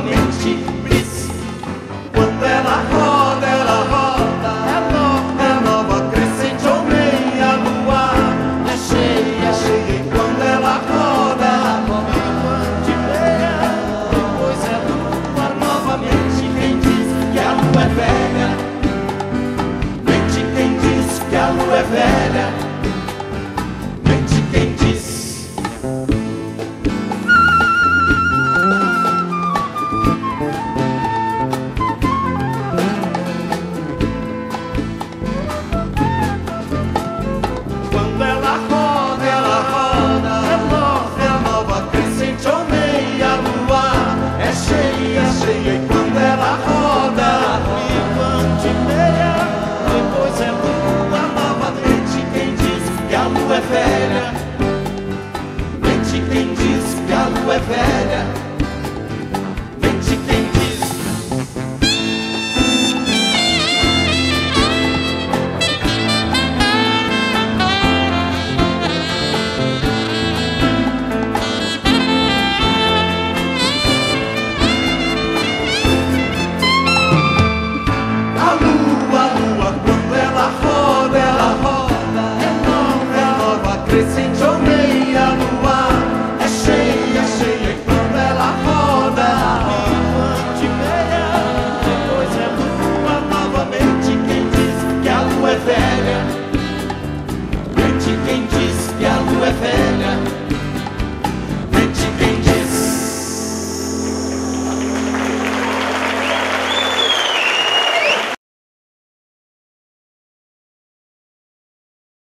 novamente bis. Quando ela roda, ela roda. É nova, é nova, crescente ou meia lua. É cheia, é cheia. Quando ela roda, ela roda de meia. Depois é lua novamente. Quem diz que a lua é velha? Mente quem diz que a lua é velha. velha. Mente quem diz que a lua é velha. within.